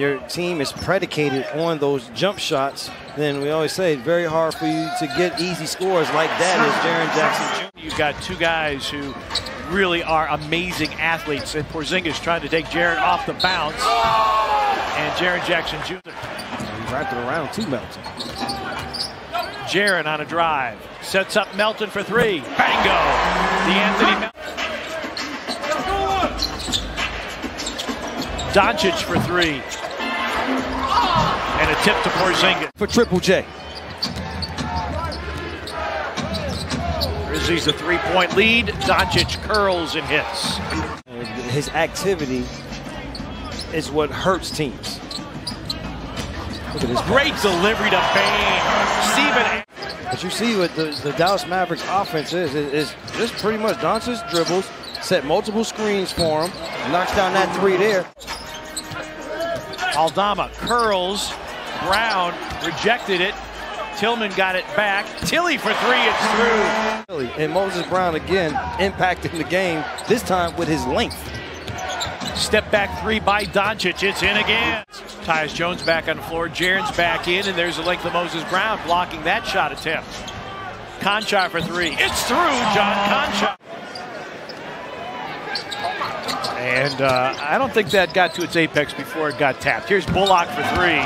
your team is predicated on those jump shots, then we always say it's very hard for you to get easy scores like that as Jaren Jackson Jr. You've got two guys who really are amazing athletes, and Porzingis trying to take Jaren off the bounce, and Jaren Jackson Jr. He wrapped it around to Melton. Jaren on a drive, sets up Melton for three. Bango! De'Anthony Melton. Doncic for three. And a tip to Porzingis. For Triple J. Grizzlies a three-point lead. Doncic curls and hits. His activity is what hurts teams. Look at this. Great delivery to Bane. Steven. But you see what the, the Dallas Mavericks offense is. It's just pretty much Doncic dribbles, set multiple screens for him, knocks down that three there. Aldama curls. Brown rejected it. Tillman got it back. Tilly for three, it's through. And Moses Brown again impacting the game, this time with his length. Step back three by Doncic, it's in again. Tyus Jones back on the floor, Jaren's back in, and there's the length of Moses Brown blocking that shot attempt. Konchar for three, it's through, John Konchar. And uh, I don't think that got to its apex before it got tapped. Here's Bullock for three.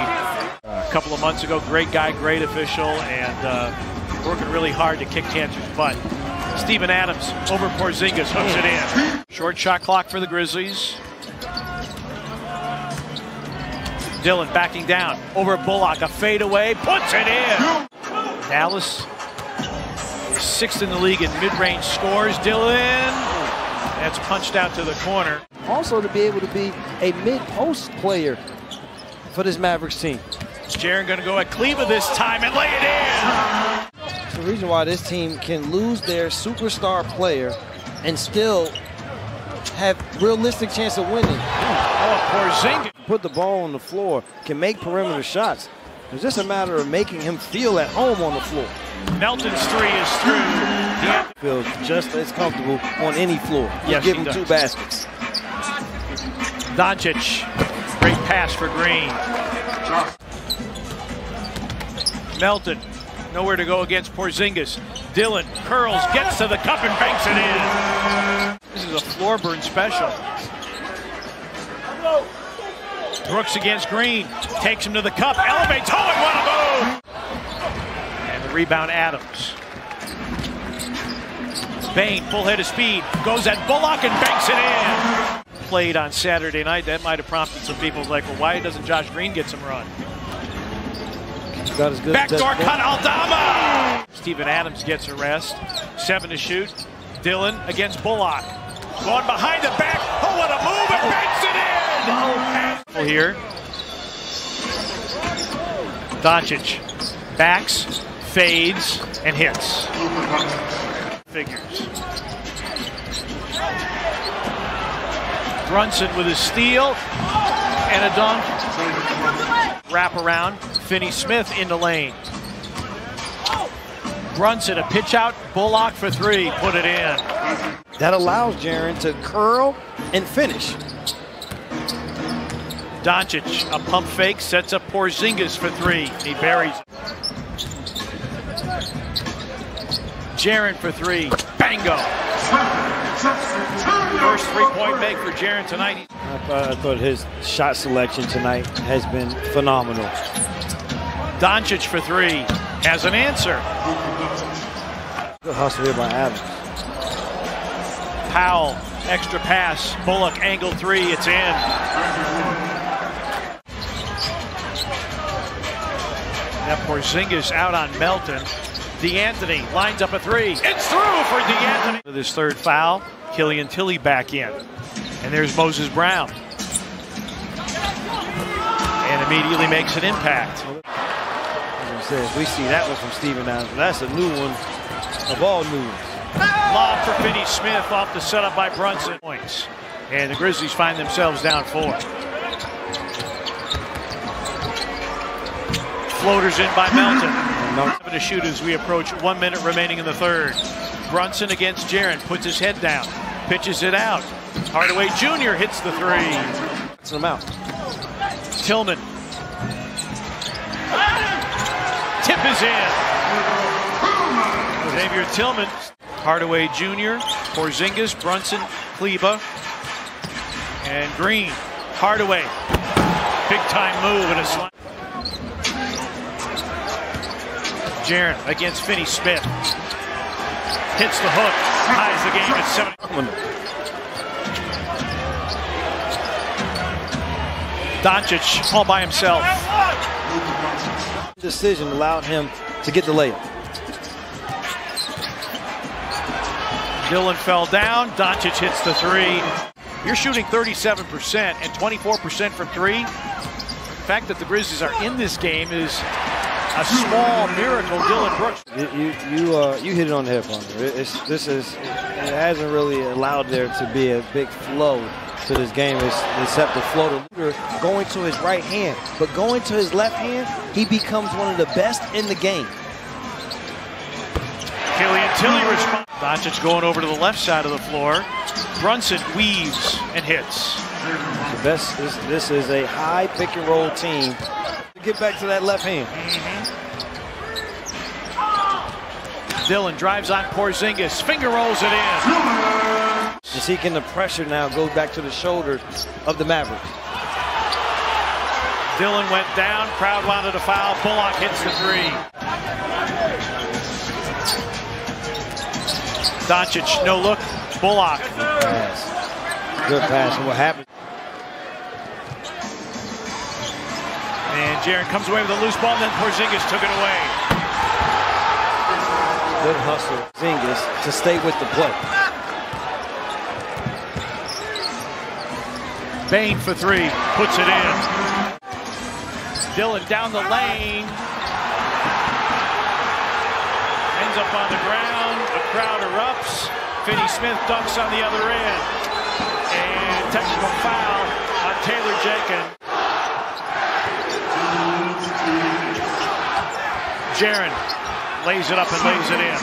a couple of months ago, great guy, great official, and uh, working really hard to kick Cantor's butt. Steven Adams over Porzingis hooks it in. Short shot clock for the Grizzlies. Dillon backing down over Bullock, a fadeaway, puts it in. Dallas sixth in the league in mid-range scores. Dillon that's punched out to the corner. Also to be able to be a mid-post player for this Mavericks team. Jaren going to go at Kleber this time and lay it in. It's the reason why this team can lose their superstar player and still have realistic chance of winning. Oh, Porzingis. Put the ball on the floor, can make perimeter shots. It's just a matter of making him feel at home on the floor. Melton's three is through. Feels just as comfortable on any floor. Yes, give him does. two baskets. Doncic, great pass for Green. Melton, nowhere to go against Porzingis. Dillon curls, gets to the cup and banks it in. This is a floor burn special. Brooks against Green, takes him to the cup, elevates, oh, and what a move! And the rebound, Adams. Bane, full head of speed, goes at Bullock and banks it in. Played on Saturday night, that might have prompted some people like, well, why doesn't Josh Green get some run? Got as good Backdoor cut, Aldama! Steven Adams gets a rest. Seven to shoot. Dillon against Bullock. Going behind the back. Oh, what a move! And banks it in! Here. Doncic backs, fades, and hits figures. Brunson with a steal and a dunk. Wrap around. Finney Smith in the lane. Brunson, a pitch out. Bullock for three. Put it in. That allows Jaren to curl and finish. Doncic, a pump fake, sets up Porzingis for three. He buries Jaren for three. Bango. First three-point make for Jaren tonight. I thought, I thought his shot selection tonight has been phenomenal. Doncic for three. Has an answer. Good hustle here by Adams. Powell, extra pass. Bullock, angle three. It's in. Now Porzingis out on Melton. De'Anthony lines up a three. It's through for De'Anthony. With his third foul, Killian Tilly back in. And there's Moses Brown. And immediately makes an impact. As I said, we see that one from Steven Adams. That's a new one of all new ones. Lob for Finney Smith off the setup by Brunson. Points. And the Grizzlies find themselves down four. Floaters in by Melton. Seven to shoot as we approach one minute remaining in the third. Brunson against Jaren puts his head down, pitches it out. Hardaway Jr. hits the three. It's him out. Tillman. Tip is in. Xavier Tillman. Hardaway Jr., Porzingis, Brunson, Kleber, and Green. Hardaway. Big time move and a slide. Jaren against Finney Smith. Hits the hook. Ties the game at seven. Doncic all by himself. Decision allowed him to get the layup. Dillon fell down. Doncic hits the three. You're shooting 37% and 24% from three. The fact that the Grizzlies are in this game is a small miracle. Dillon Brooks. You you you, uh, you hit it on the head, partner. It's this is it hasn't really allowed there to be a big flow to this game, it's, except the floater going to his right hand, but going to his left hand, he becomes one of the best in the game. Killian Tilly responds. Doncic going over to the left side of the floor. Brunson weaves and hits. The best. This, this is a high pick and roll team. Get back to that left hand. Dillon drives on Porzingis. Finger rolls it in. And seeking the pressure now goes back to the shoulders of the Mavericks. Dillon went down. Crowd wanted a foul. Bullock hits the three. Doncic, no look. Bullock. Pass. Good pass. And what happened? And Jaren comes away with a loose ball, and then Porzingis took it away. Good hustle. Zingis to stay with the play. Bane for three, puts it in. Dillon down the lane. Ends up on the ground. The crowd erupts. Finney Smith dunks on the other end. And technical foul on Taylor Jenkins. Jaren lays it up and lays it in.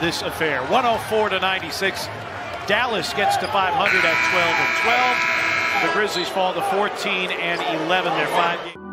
This affair, 104 to 96. Dallas gets to 500 at 12 and 12. The Grizzlies fall to 14 and 11. They're five.